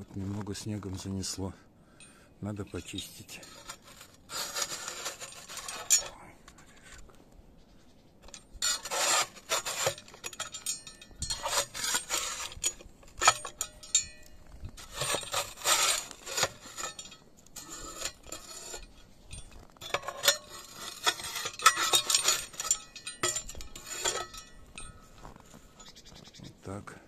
Вот немного снегом занесло. Надо почистить. Вот так.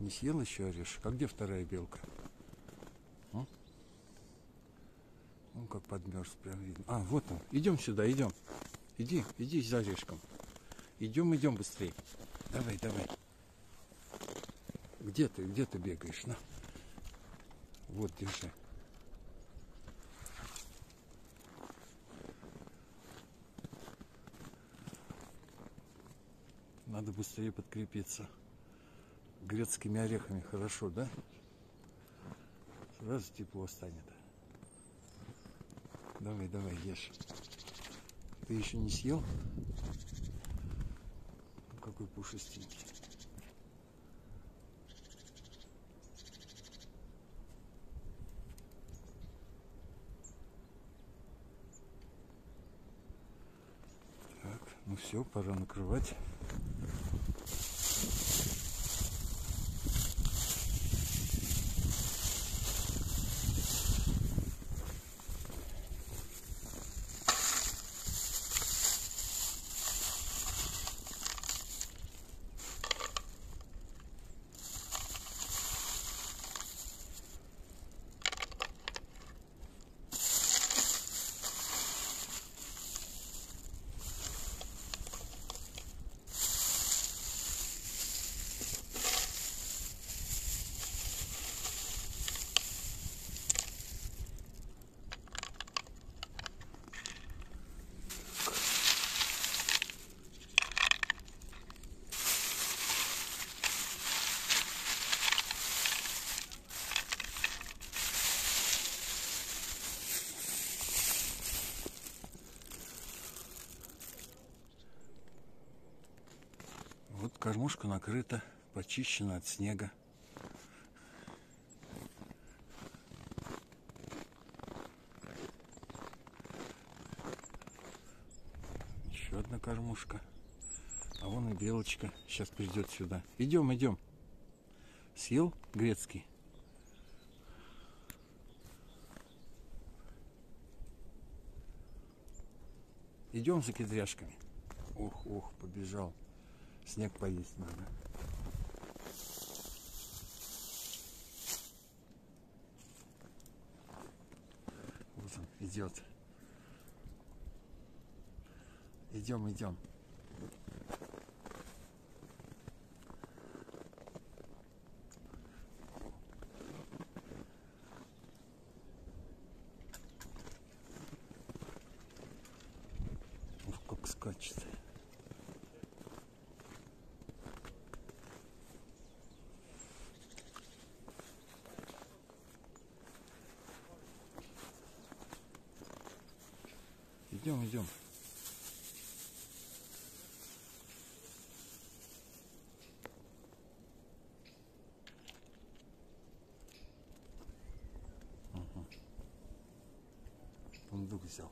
Не съел еще орешек? А где вторая белка? Он как подмерз, прям видно. А, вот он. Идем сюда, идем. Иди, иди за орешком. Идем, идем быстрее. Давай, давай. Где ты, где ты бегаешь? На. Вот, держи. Надо быстрее подкрепиться. Грецкими орехами хорошо, да? Сразу тепло станет. Давай, давай, ешь. Ты еще не съел? Какой пушистенький. Так, ну все, пора накрывать. Вот кормушка накрыта, почищена от снега. Еще одна кормушка. А вон и белочка сейчас придет сюда. Идем, идем. Съел грецкий? Идем за кедряшками. Ох, ох, побежал. Снег поесть надо. Вот он идет. Идем, идем. Ух, как скачет. Идем, идем. Ага. Фундук взял.